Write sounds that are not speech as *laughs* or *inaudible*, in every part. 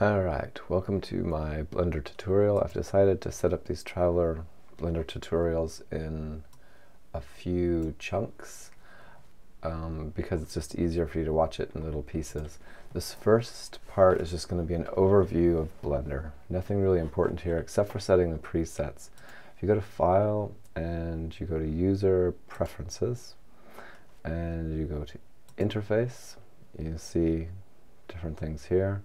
Alright, welcome to my Blender tutorial. I've decided to set up these Traveller Blender tutorials in a few chunks um, because it's just easier for you to watch it in little pieces. This first part is just going to be an overview of Blender. Nothing really important here except for setting the presets. If you go to File and you go to User Preferences and you go to Interface, you see different things here.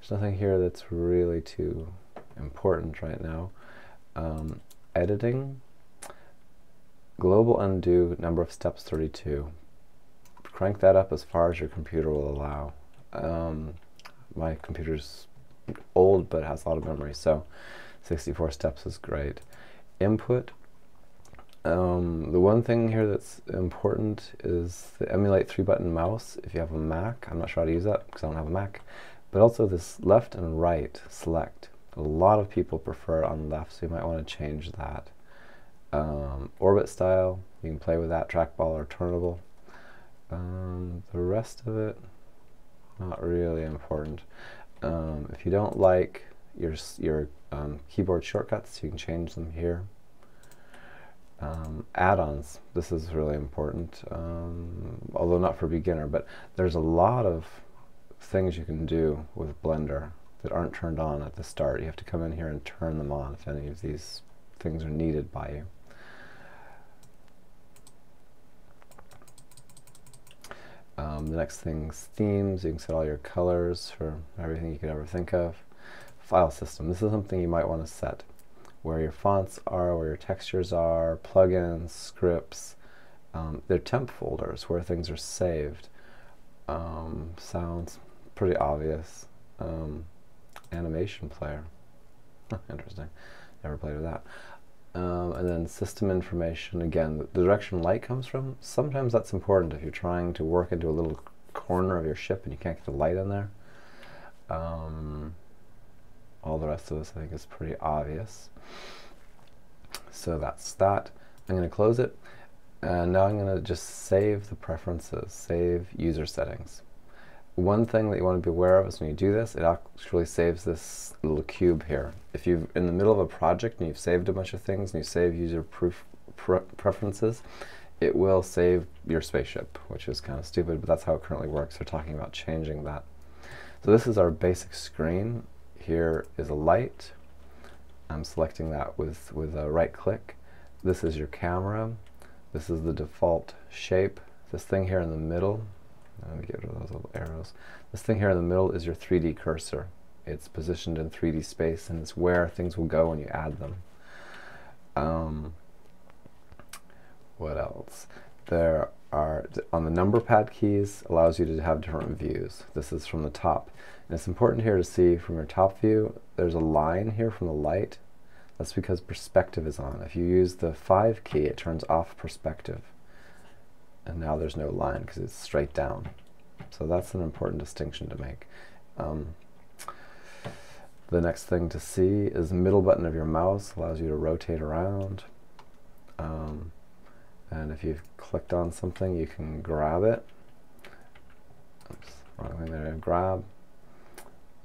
There's nothing here that's really too important right now. Um, editing, global undo, number of steps 32. Crank that up as far as your computer will allow. Um, my computer's old but has a lot of memory, so 64 steps is great. Input, um, the one thing here that's important is the emulate three button mouse if you have a Mac. I'm not sure how to use that because I don't have a Mac. But also this left and right select. A lot of people prefer on left, so you might want to change that. Um, orbit style, you can play with that, trackball or turntable. Um, the rest of it, not really important. Um, if you don't like your, your um, keyboard shortcuts, you can change them here. Um, add-ons, this is really important, um, although not for beginner, but there's a lot of things you can do with Blender that aren't turned on at the start. You have to come in here and turn them on if any of these things are needed by you. Um, the next thing's themes. You can set all your colors for everything you could ever think of. File system. This is something you might want to set. Where your fonts are, where your textures are, plugins, scripts. Um, they're temp folders where things are saved. Um, sounds, pretty obvious. Um, animation player. *laughs* Interesting. Never played with that. Um, and then system information, again, the, direction light comes from, sometimes that's important if you're trying to work into a little corner of your ship and you can't get the light in there. Um, all the rest of this I think is pretty obvious. So that's that. I'm going to close it. And now I'm going to just save the preferences, save user settings one thing that you want to be aware of is when you do this, it actually saves this little cube here. If you're in the middle of a project and you've saved a bunch of things and you save user proof pre preferences, it will save your spaceship, which is kind of stupid, but that's how it currently works. They're talking about changing that. So this is our basic screen. Here is a light. I'm selecting that with, with a right click. This is your camera. This is the default shape. This thing here in the middle let me get rid of those little arrows. This thing here in the middle is your 3D cursor. It's positioned in 3D space and it's where things will go when you add them. Um, what else? There are, on the number pad keys, allows you to have different views. This is from the top. And it's important here to see from your top view, there's a line here from the light. That's because perspective is on. If you use the 5 key, it turns off perspective and now there's no line because it's straight down. So that's an important distinction to make. Um, the next thing to see is the middle button of your mouse allows you to rotate around. Um, and if you've clicked on something, you can grab it. Oops, wrong thing there, grab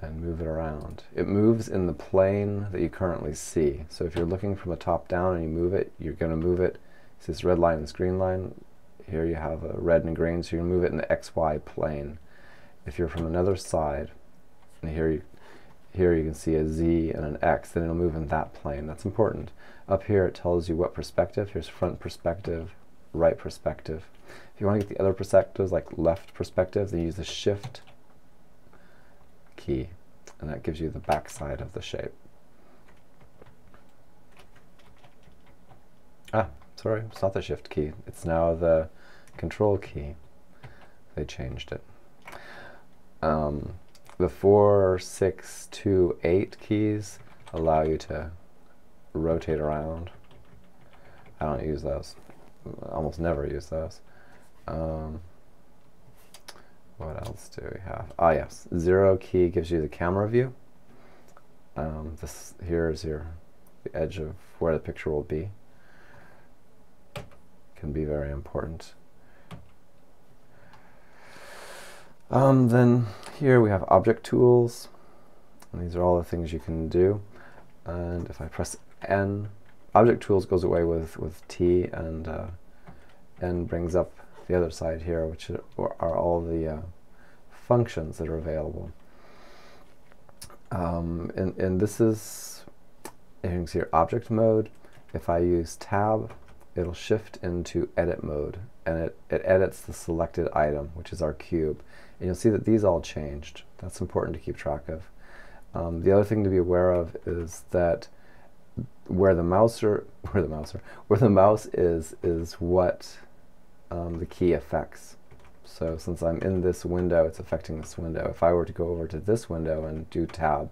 and move it around. It moves in the plane that you currently see. So if you're looking from the top down and you move it, you're going to move it. This red line and this green line? Here you have a red and a green, so you move it in the XY plane. If you're from another side, and here you, here you can see a Z and an X, then it'll move in that plane. That's important. Up here it tells you what perspective. Here's front perspective, right perspective. If you want to get the other perspectives, like left perspective, then use the Shift key, and that gives you the back side of the shape. Ah, sorry, it's not the shift key. It's now the control key. They changed it. Um, the 4, 6, 2, 8 keys allow you to rotate around. I don't use those. Almost never use those. Um, what else do we have? Ah, yes. Zero key gives you the camera view. Um, this here is your the edge of where the picture will be can be very important. Um, then here we have object tools. And these are all the things you can do. And if I press N, Object Tools goes away with, with T, and uh, N brings up the other side here, which are all the uh, functions that are available. Um, and, and this is, you can see your object mode. If I use tab, it'll shift into edit mode and it, it edits the selected item, which is our cube. And you'll see that these all changed. That's important to keep track of. Um, the other thing to be aware of is that where the mouse *laughs* where the mouse or where the mouse is is what um, the key affects. So since I'm in this window, it's affecting this window. If I were to go over to this window and do tab,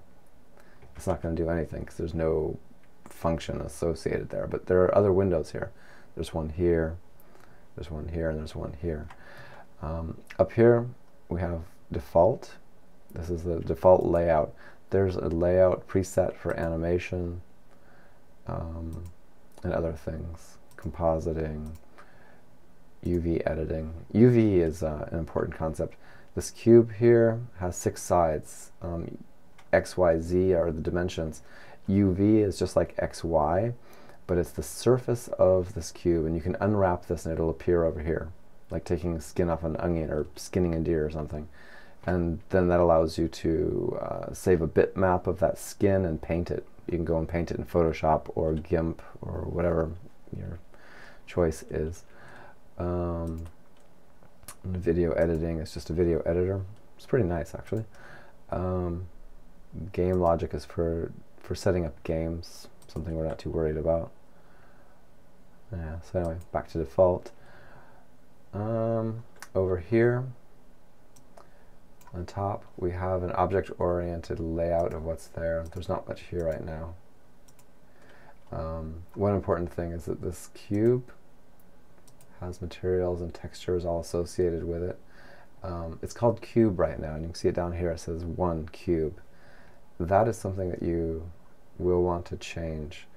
it's not going to do anything because there's no function associated there. But there are other windows here. There's one here, there's one here, and there's one here. Um, up here, we have default. This is the default layout. There's a layout preset for animation um, and other things, compositing, UV editing. UV is uh, an important concept. This cube here has six sides. Um, X, Y, Z are the dimensions. UV is just like X, Y, but it's the surface of this cube, and you can unwrap this and it'll appear over here, like taking skin off an onion or skinning a deer or something. And then that allows you to uh, save a bitmap of that skin and paint it. You can go and paint it in Photoshop or GIMP or whatever your choice is. Um, video editing is just a video editor. It's pretty nice actually. Um, game logic is for for setting up games, something we're not too worried about. Yeah, so anyway, back to default. Um, over here on top we have an object-oriented layout of what's there. There's not much here right now. Um, one important thing is that this cube has materials and textures all associated with it. Um, it's called cube right now, and you can see it down here. It says one cube. That is something that you will want to change.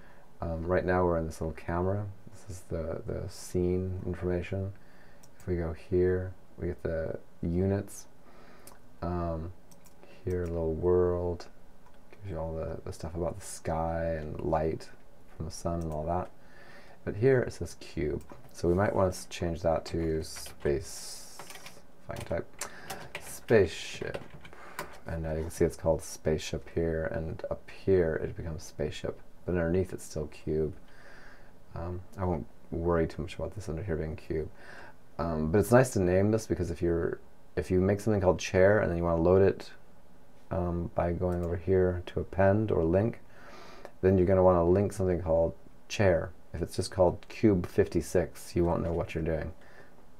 Um, right now we're in this little camera. This is the, the scene information. We go here, we get the units. Um, here, a little world. Gives you all the, the stuff about the sky and light from the sun and all that. But here it says cube. So we might want to change that to space, if I can type, spaceship. And now you can see it's called spaceship here, and up here it becomes spaceship. But underneath it's still cube. Um, I won't worry too much about this under here being cube. Um, but it's nice to name this because if you're if you make something called chair and then you want to load it um, by going over here to append or link, then you're going to want to link something called chair. If it's just called cube 56, you won't know what you're doing.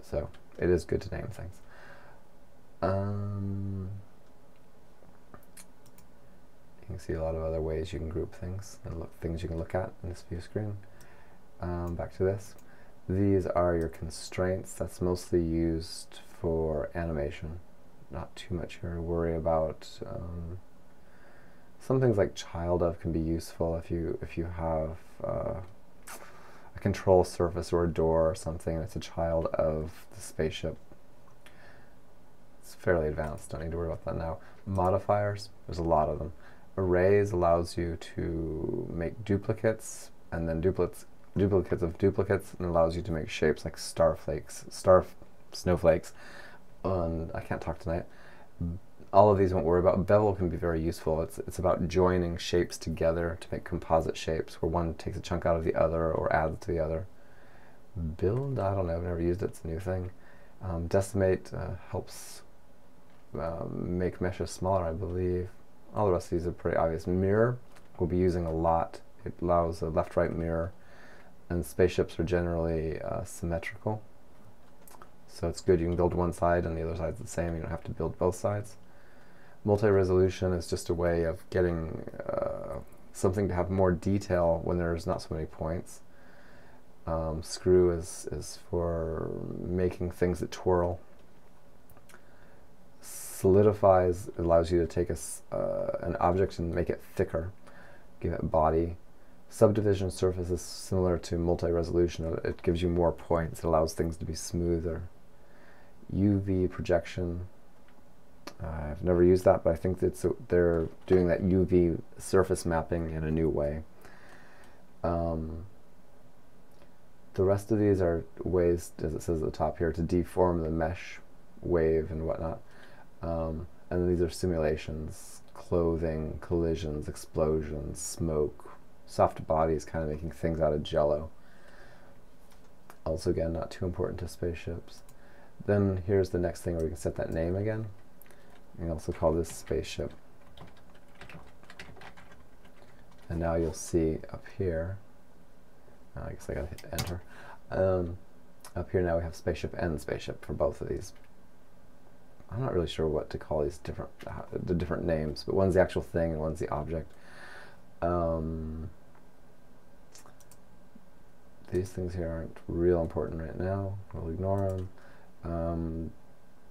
So it is good to name things. Um, you can see a lot of other ways you can group things and look, things you can look at in this view screen. Um, back to this. These are your constraints. That's mostly used for animation. Not too much here to worry about. Um, some things like child of can be useful if you if you have uh, a control surface or a door or something, and it's a child of the spaceship. It's fairly advanced, don't need to worry about that now. Modifiers, there's a lot of them. Arrays allows you to make duplicates, and then duplicates duplicates of duplicates, and allows you to make shapes like star flakes, star snowflakes. And I can't talk tonight all of these won't worry about. Bevel can be very useful. It's, it's about joining shapes together to make composite shapes where one takes a chunk out of the other or adds to the other. Build, I don't know, I've never used it, it's a new thing. Um, decimate uh, helps uh, make meshes smaller, I believe. All the rest of these are pretty obvious. Mirror we'll be using a lot. It allows a left-right mirror, and spaceships are generally uh, symmetrical. So it's good, you can build one side and the other side's the same, you don't have to build both sides. Multi-resolution is just a way of getting uh, something to have more detail when there's not so many points. Um, screw is, is for making things that twirl. Solidifies allows you to take a, uh, an object and make it thicker, give it body. Subdivision surface is similar to multi-resolution. It gives you more points. It allows things to be smoother. UV projection I've never used that, but I think it's they're doing that UV surface mapping in a new way. Um, the rest of these are ways, as it says at the top here, to deform the mesh wave and whatnot. Um, and then these are simulations, clothing, collisions, explosions, smoke, soft body is kind of making things out of jello. Also again, not too important to spaceships. Then here's the next thing where we can set that name again. Can also call this spaceship. And now you'll see up here, I guess I gotta hit enter. Um, up here now we have spaceship and spaceship for both of these. I'm not really sure what to call these different uh, the different names, but one's the actual thing and one's the object. Um, these things here aren't real important right now. We'll ignore them. Um,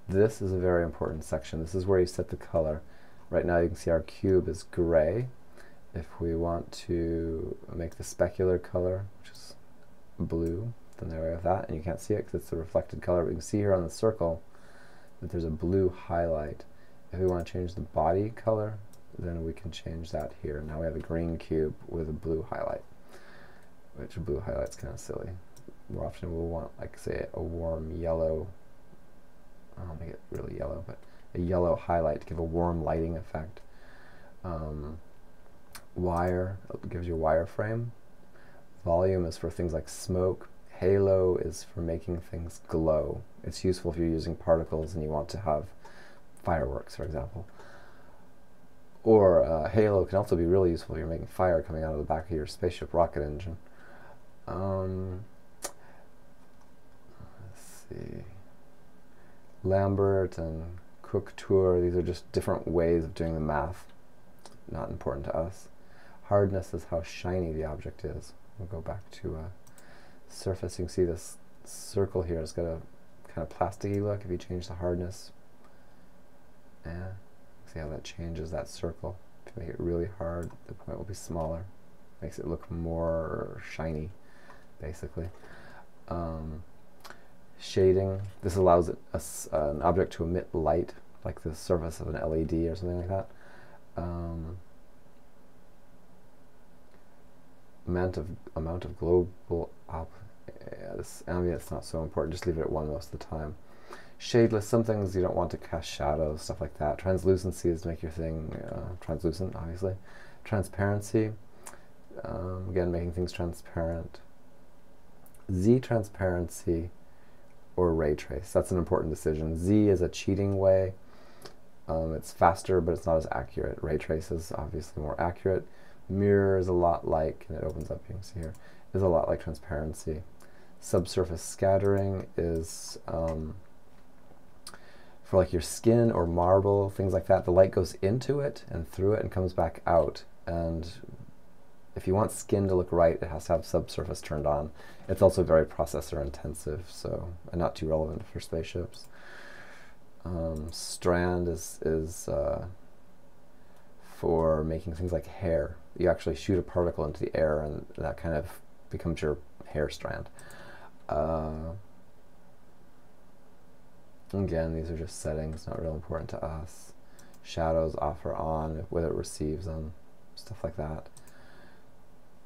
this is a very important section. This is where you set the color. Right now you can see our cube is gray. If we want to make the specular color, which is blue, then there we have that. And you can't see it because it's the reflected color. But you can see here on the circle that there's a blue highlight. If we want to change the body color, then we can change that here. Now we have a green cube with a blue highlight, which blue highlight's kind of silly. More often we'll want, like say, a warm yellow, I'll make it really yellow, but a yellow highlight to give a warm lighting effect. Um, wire gives you a wireframe. Volume is for things like smoke. Halo is for making things glow. It's useful if you're using particles and you want to have fireworks, for example. Or uh, halo can also be really useful if you're making fire coming out of the back of your spaceship rocket engine. Um, let's see. Lambert and Cook-Torr, these are just different ways of doing the math. Not important to us. Hardness is how shiny the object is. We'll go back to uh, surface. You can see this circle here. It's got a kind of plasticky look if you change the hardness. Yeah, see how that changes that circle. If you make it really hard, the point will be smaller. Makes it look more shiny, basically. Um, shading. This allows uh, an object to emit light, like the surface of an LED or something like that. Um, amount of amount of global op yeah, this ambient's not so important. Just leave it at one most of the time. Shadeless, some things you don't want to cast shadows, stuff like that. Translucency is to make your thing uh, translucent, obviously. Transparency, um, again, making things transparent. Z transparency or ray trace. That's an important decision. Z is a cheating way. Um, it's faster, but it's not as accurate. Ray trace is obviously more accurate. Mirror is a lot like, and it opens up, you can see here, is a lot like transparency. Subsurface scattering is um, for like your skin or marble, things like that. The light goes into it and through it and comes back out. And if you want skin to look right, it has to have subsurface turned on. It's also very processor intensive, so and not too relevant for spaceships. Um, strand is is uh, for making things like hair. You actually shoot a particle into the air, and that kind of becomes your hair strand. Uh, again, these are just settings, not real important to us. Shadows off or on, whether it receives them, stuff like that.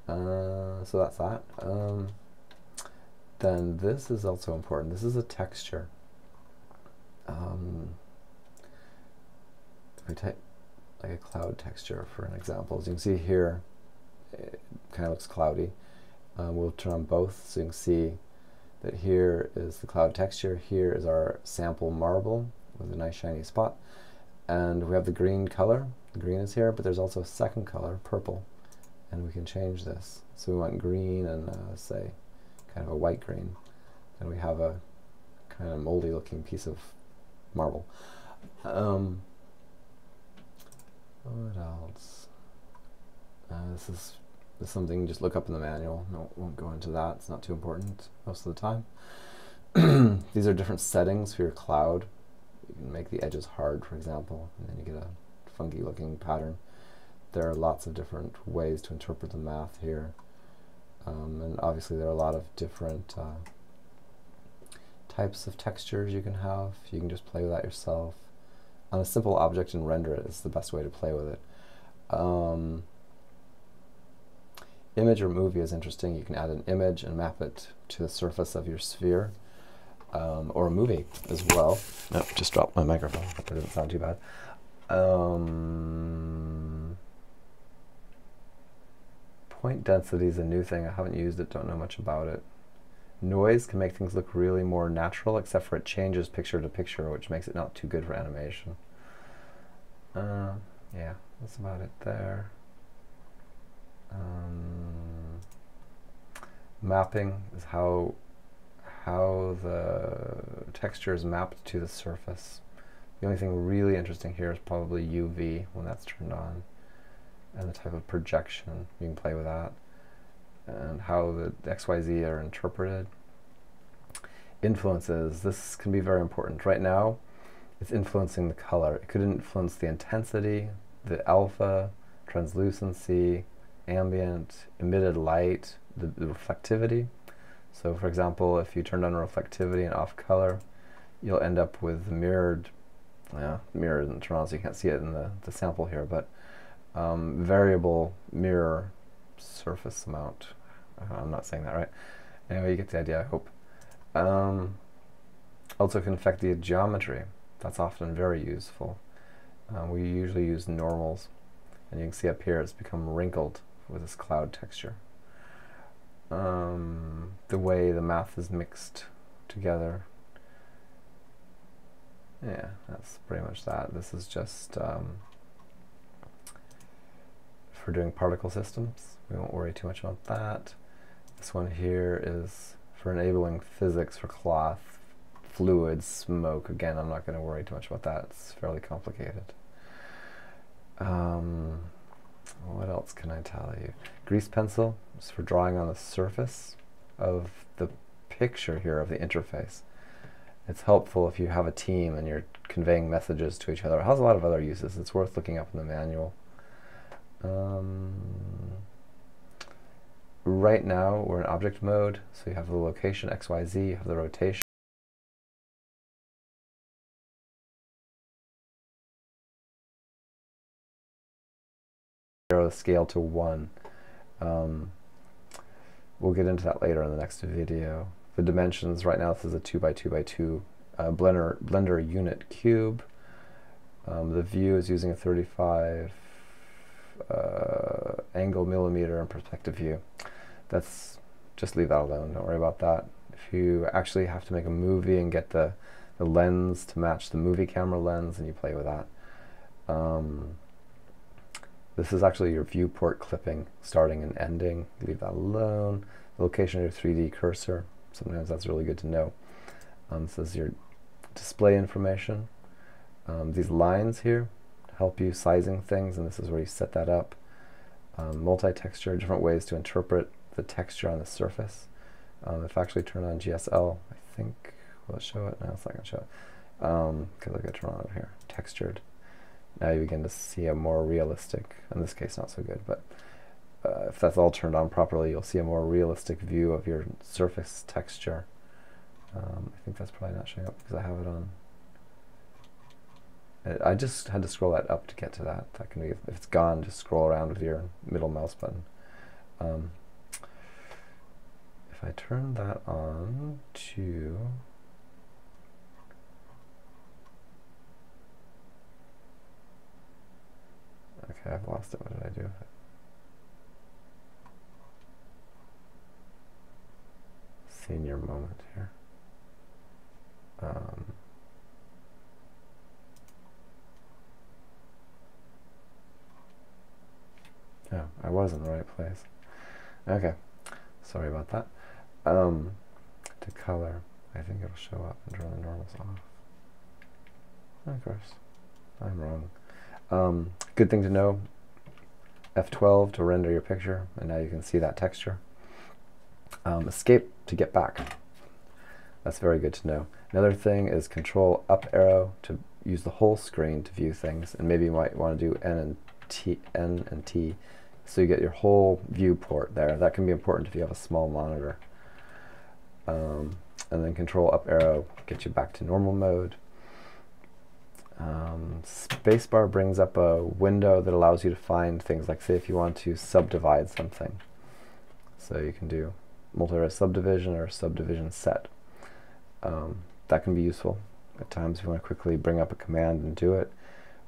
Uh, so that's that. Um, then this is also important. This is a texture. Um, we take like a cloud texture for an example, as you can see here, it kind of looks cloudy. Um, we'll turn on both so you can see that here is the cloud texture, here is our sample marble with a nice shiny spot, and we have the green color, the green is here, but there's also a second color, purple, and we can change this. So we want green and uh, say kind of a white green, and we have a kind of moldy looking piece of marble. Um, what else? Uh, this is this is something just look up in the manual. No, won't go into that. It's not too important most of the time. *clears throat* These are different settings for your cloud. You can make the edges hard, for example, and then you get a funky looking pattern. There are lots of different ways to interpret the math here. Um, and obviously there are a lot of different uh, types of textures you can have. You can just play with that yourself. on a simple object and render it is the best way to play with it. Um, image or movie is interesting. You can add an image and map it to the surface of your sphere, um, or a movie as well. Oh, just dropped my microphone. That doesn't sound too bad. Um, point density is a new thing. I haven't used it, don't know much about it. Noise can make things look really more natural, except for it changes picture to picture, which makes it not too good for animation. Uh, yeah, that's about it there. Um, mapping is how how the texture is mapped to the surface. The only thing really interesting here is probably UV when that's turned on, and the type of projection you can play with that and how the XYZ are interpreted. Influences, this can be very important. Right now, it's influencing the color. It could influence the intensity, the alpha, translucency, ambient, emitted light, the, the reflectivity. So for example, if you turned on reflectivity and off color, you'll end up with mirrored, yeah, mirrored turn on so you can't see it in the, the sample here, but um, variable mirror surface amount. Uh, I'm not saying that right. Anyway, you get the idea, I hope. Um, also can affect the geometry. That's often very useful. Uh, we usually use normals. And you can see up here it's become wrinkled with this cloud texture. Um, the way the math is mixed together. Yeah, that's pretty much that. This is just um, for doing particle systems. We won't worry too much about that. This one here is for enabling physics for cloth, fluids, smoke. Again, I'm not going to worry too much about that. It's fairly complicated. Um, what else can I tell you? Grease pencil is for drawing on the surface of the picture here of the interface. It's helpful if you have a team and you're conveying messages to each other. It has a lot of other uses. It's worth looking up in the manual. Um, right now we're in object mode, so you have the location XYZ, you have the rotation. scale to 1. Um, we'll get into that later in the next video. The dimensions, right now this is a 2 by 2 by 2 uh, Blender, Blender unit cube. Um, the view is using a 35 uh, angle millimeter and perspective view. That's just leave that alone. Don't worry about that. If you actually have to make a movie and get the the lens to match the movie camera lens, and you play with that. Um, this is actually your viewport clipping, starting and ending. Leave that alone. The location of your 3D cursor. Sometimes that's really good to know. Um, this is your display information. Um, these lines here help you sizing things, and this is where you set that up. Um, multi-texture, different ways to interpret the texture on the surface. Um, if I actually turn on GSL, I think, will it show it? No, it's not going to show it. Because um, I got turn on here. Textured. Now you begin to see a more realistic, in this case not so good, but uh, if that's all turned on properly, you'll see a more realistic view of your surface texture. Um, I think that's probably not showing up because I have it on. I just had to scroll that up to get to that. That can be, if it's gone, just scroll around with your middle mouse button. Um, if I turn that on to Okay, I've lost it. What did I do? Senior moment here. Um, yeah, I was in the right place. Okay, sorry about that. Um, to color, I think it'll show up and turn the normals off. Of course, I'm wrong. Um, good thing to know, F12 to render your picture, and now you can see that texture. Um, escape to get back. That's very good to know. Another thing is control up arrow to use the whole screen to view things, and maybe you might want to do N and T, N and T, so you get your whole viewport there. That can be important if you have a small monitor. Um, and then control up arrow gets you back to normal mode. Um, spacebar brings up a window that allows you to find things like, say, if you want to subdivide something. So you can do multi-res subdivision or subdivision set. Um, that can be useful at times if you want to quickly bring up a command and do it.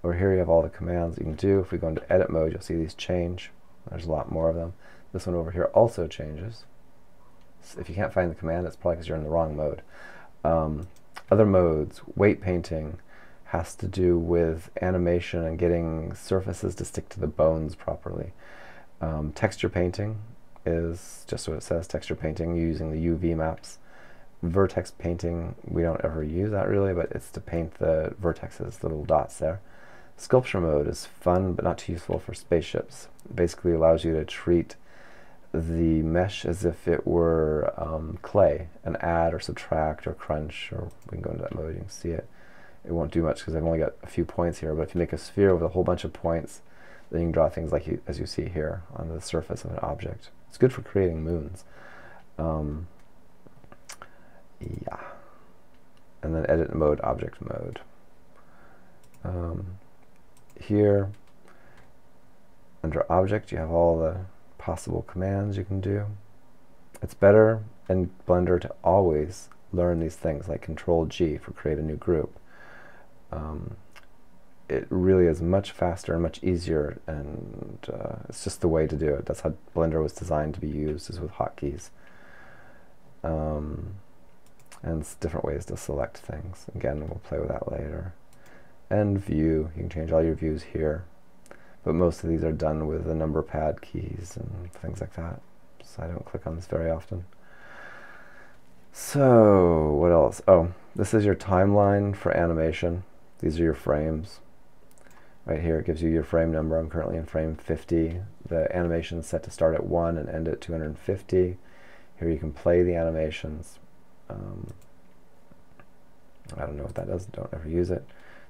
Over here you have all the commands you can do. If we go into edit mode, you'll see these change. There's a lot more of them. This one over here also changes. So if you can't find the command, it's probably because you're in the wrong mode. Um, other modes, weight painting, has to do with animation and getting surfaces to stick to the bones properly. Um, texture painting is just what it says, texture painting using the UV maps. Vertex painting, we don't ever use that really, but it's to paint the vertexes, the little dots there. Sculpture mode is fun but not too useful for spaceships. It basically allows you to treat the mesh as if it were um, clay and add or subtract or crunch or we can go into that mode you can see it it won't do much because I've only got a few points here, but if you make a sphere with a whole bunch of points, then you can draw things like you, as you see here on the surface of an object. It's good for creating moons. Um, yeah. And then edit mode, object mode. Um, here, under object, you have all the possible commands you can do. It's better in Blender to always learn these things like Control G for create a new group um, it really is much faster and much easier and uh, it's just the way to do it. That's how Blender was designed to be used is with hotkeys. Um, and different ways to select things. Again, we'll play with that later. And view, you can change all your views here. But most of these are done with the number pad keys and things like that. So I don't click on this very often. So, what else? Oh, this is your timeline for animation. These are your frames. Right here it gives you your frame number. I'm currently in frame 50. The animation is set to start at 1 and end at 250. Here you can play the animations. Um, I don't know what that does. Don't ever use it.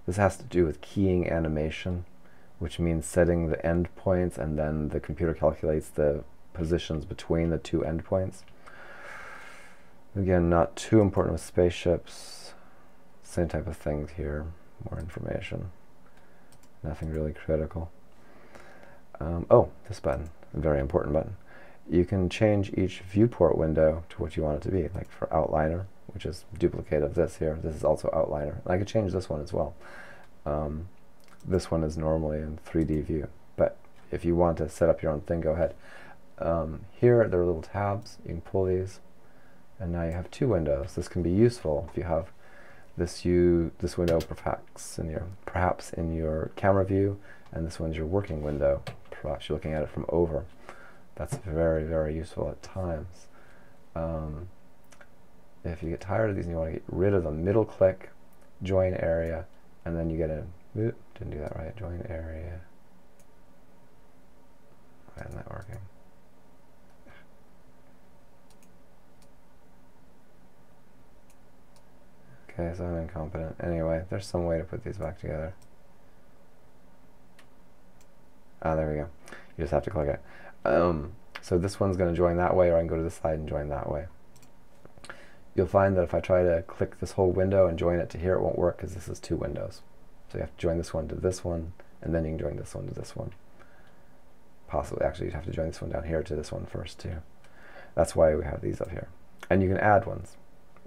This has to do with keying animation, which means setting the endpoints and then the computer calculates the positions between the two endpoints. Again, not too important with spaceships. Same type of things here more information. Nothing really critical. Um, oh, this button, a very important button. You can change each viewport window to what you want it to be, like for outliner, which is duplicate of this here. This is also outliner. I could change this one as well. Um, this one is normally in 3D view, but if you want to set up your own thing, go ahead. Um, here there are little tabs. You can pull these, and now you have two windows. This can be useful if you have this you this window perhaps in your perhaps in your camera view, and this one's your working window. Perhaps you're looking at it from over. That's very very useful at times. Um, if you get tired of these and you want to get rid of them, middle click, join area, and then you get a didn't do that right. Join area. Why isn't that working? Okay, so I'm incompetent. Anyway, there's some way to put these back together. Ah, there we go. You just have to click it. Um, so this one's going to join that way, or I can go to the side and join that way. You'll find that if I try to click this whole window and join it to here, it won't work because this is two windows. So you have to join this one to this one, and then you can join this one to this one. Possibly, actually, you'd have to join this one down here to this one first, too. That's why we have these up here. And you can add ones.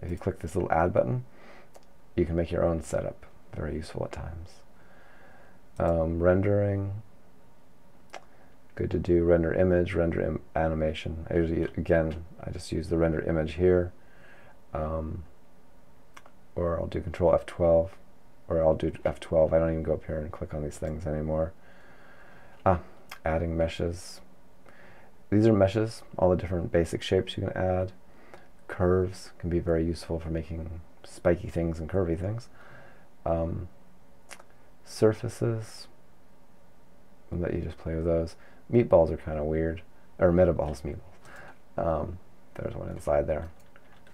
If you click this little add button, you can make your own setup. Very useful at times. Um, rendering, good to do render image, render Im animation. I usually, again, I just use the render image here, um, or I'll do Control F12, or I'll do F12. I don't even go up here and click on these things anymore. Ah, adding meshes. These are meshes, all the different basic shapes you can add. Curves can be very useful for making spiky things and curvy things. Um, surfaces, I'll let you just play with those. Meatballs are kind of weird, or metaballs, meatballs. Um, there's one inside there.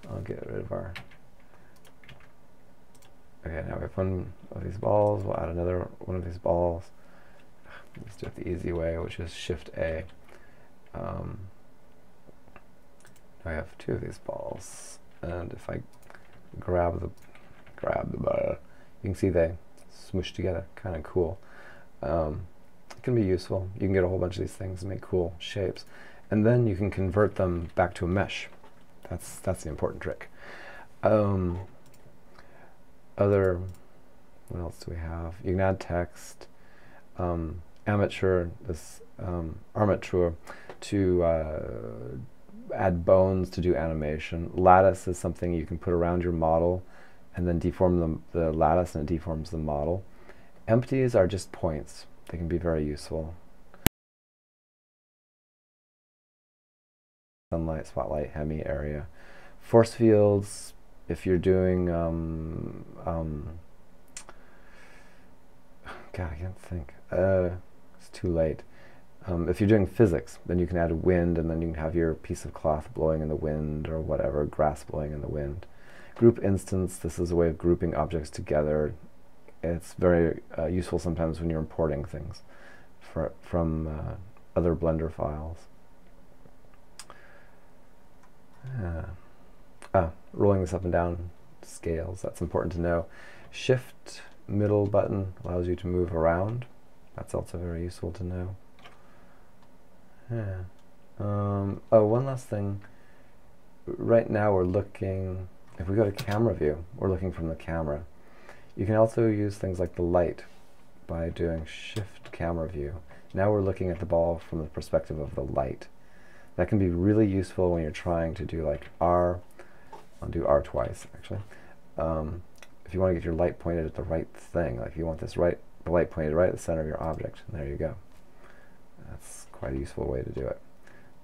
I'll get rid of our. Okay, now we have one of these balls. We'll add another one of these balls. Let's do it the easy way, which is Shift A. Um, I have two of these balls, and if I grab the grab the uh, you can see they smooshed together. Kind of cool. Um, it can be useful. You can get a whole bunch of these things and make cool shapes. And then you can convert them back to a mesh. That's, that's the important trick. Um, other, what else do we have? You can add text. Um, amateur, this um, armature to uh, add bones to do animation. Lattice is something you can put around your model and then deform the, the lattice and it deforms the model. Empties are just points. They can be very useful. Sunlight, spotlight, hemi area. Force fields, if you're doing, um, um, God, I can't think. Uh, it's too late. Um, if you're doing physics, then you can add wind, and then you can have your piece of cloth blowing in the wind, or whatever, grass blowing in the wind. Group instance, this is a way of grouping objects together. It's very uh, useful sometimes when you're importing things for, from uh, other Blender files. Uh, ah, rolling this up and down scales, that's important to know. Shift middle button allows you to move around. That's also very useful to know. Yeah. Um, oh, one last thing. Right now we're looking, if we go to camera view, we're looking from the camera. You can also use things like the light by doing shift camera view. Now we're looking at the ball from the perspective of the light. That can be really useful when you're trying to do like R, I'll do R twice actually. Um, if you want to get your light pointed at the right thing, like you want this right, the light pointed right at the center of your object, and there you go. That's quite a useful way to do it.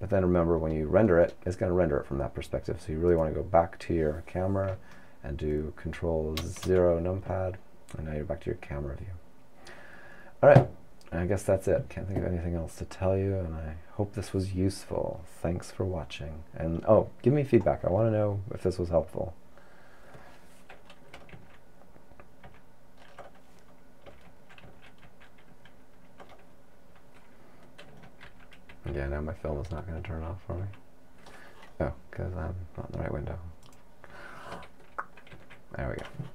But then remember, when you render it, it's going to render it from that perspective. So you really want to go back to your camera and do Control Zero numpad, and now you're back to your camera view. All right, I guess that's it. Can't think of anything else to tell you, and I hope this was useful. Thanks for watching. And oh, give me feedback. I want to know if this was helpful. Yeah, now my film is not going to turn off for me. Oh, because I'm not in the right window. There we go.